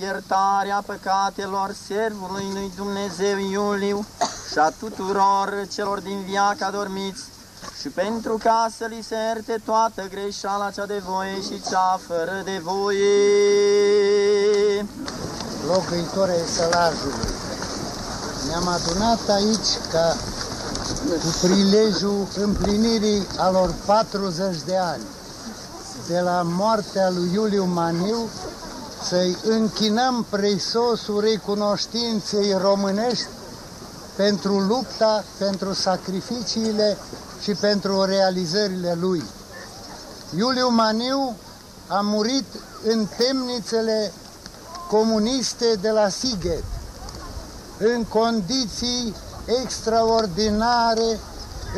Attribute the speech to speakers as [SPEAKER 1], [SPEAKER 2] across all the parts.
[SPEAKER 1] iertarea păcatelor servului lui Dumnezeu Iuliu și a tuturor celor din viața adormiți și pentru ca să li se ierte toată greșeala cea de voie și cea fără de voie.
[SPEAKER 2] locuitorii sălajului. Ne-am adunat aici ca cu prilejul împlinirii alor 40 de ani de la moartea lui Iuliu Maniu să-i închinăm preisosul recunoștinței românești pentru lupta, pentru sacrificiile și pentru realizările lui. Iuliu Maniu a murit în temnițele comuniste de la Sighet, în condiții extraordinare,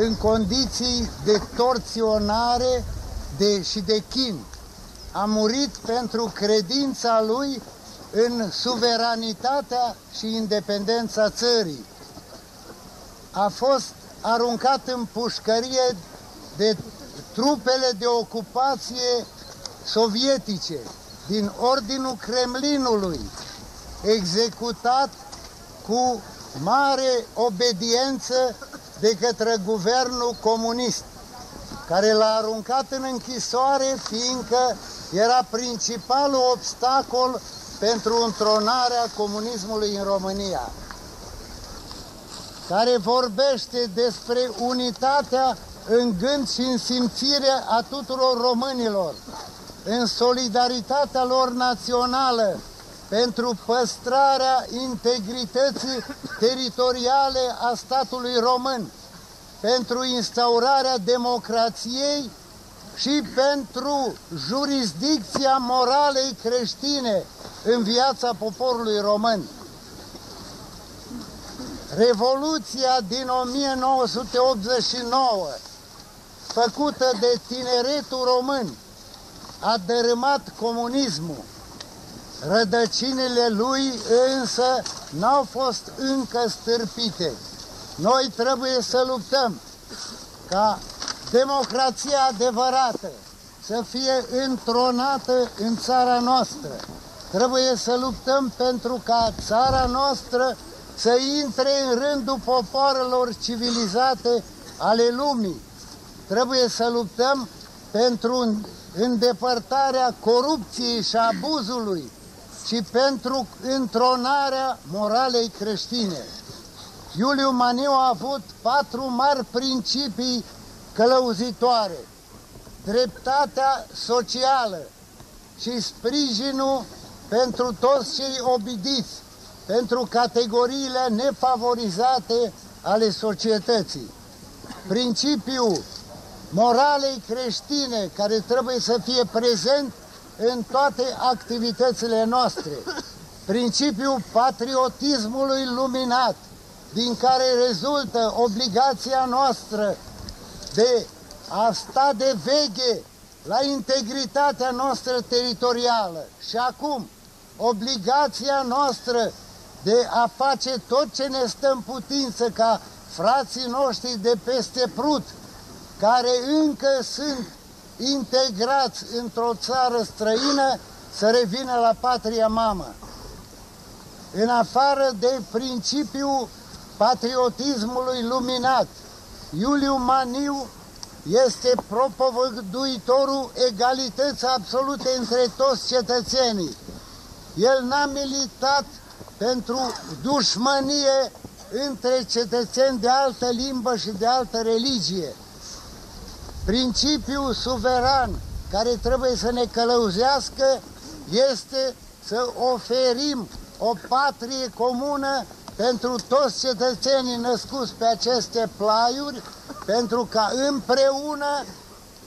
[SPEAKER 2] în condiții de torționare de, și de chin. A murit pentru credința lui în suveranitatea și independența țării. A fost aruncat în pușcărie de trupele de ocupație sovietice din ordinul Kremlinului, executat cu mare obediență de către guvernul comunist, care l-a aruncat în închisoare fiindcă era principalul obstacol pentru întronarea comunismului în România, care vorbește despre unitatea în gând și în simțire a tuturor românilor, în solidaritatea lor națională, pentru păstrarea integrității teritoriale a statului român, pentru instaurarea democrației și pentru jurisdicția moralei creștine în viața poporului român. Revoluția din 1989, făcută de tineretul român, a dărâmat comunismul. Rădăcinile lui însă n-au fost încă stârpite. Noi trebuie să luptăm ca democrația adevărată să fie întronată în țara noastră. Trebuie să luptăm pentru ca țara noastră să intre în rândul popoarelor civilizate ale lumii. Trebuie să luptăm pentru îndepărtarea corupției și abuzului și pentru întronarea moralei creștine. Iuliu Maniu a avut patru mari principii călăuzitoare. Dreptatea socială și sprijinul pentru toți cei obidiți, pentru categoriile nefavorizate ale societății. Principiul moralei creștine care trebuie să fie prezent în toate activitățile noastre. Principiul patriotismului luminat, din care rezultă obligația noastră de a sta de veche la integritatea noastră teritorială și acum obligația noastră de a face tot ce ne stă în putință ca frații noștri de peste Prut, care încă sunt integrați într-o țară străină, să revină la patria mamă. În afară de principiul patriotismului luminat, Iuliu Maniu este propovăduitorul egalității absolute între toți cetățenii. El n-a militat pentru dușmănie între cetățeni de altă limbă și de altă religie. Principiul suveran care trebuie să ne călăuzească este să oferim o patrie comună pentru toți cetățenii născuți pe aceste plaiuri, pentru ca împreună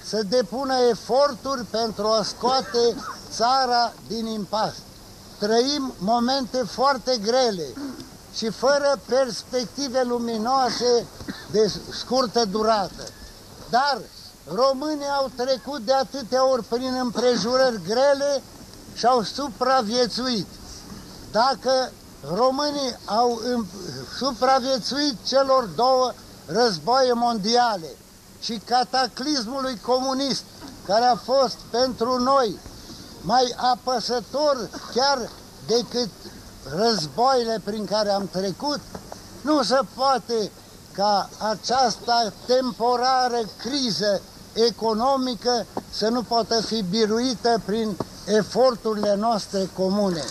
[SPEAKER 2] să depună eforturi pentru a scoate țara din impas. Trăim momente foarte grele și fără perspective luminoase de scurtă durată. Dar românii au trecut de atâtea ori prin împrejurări grele și au supraviețuit. Dacă românii au supraviețuit celor două războaie mondiale și cataclismului comunist, care a fost pentru noi mai apăsător chiar decât războaiele prin care am trecut, nu se poate ca această temporară criză economică să nu poată fi biruită prin eforturile noastre comune.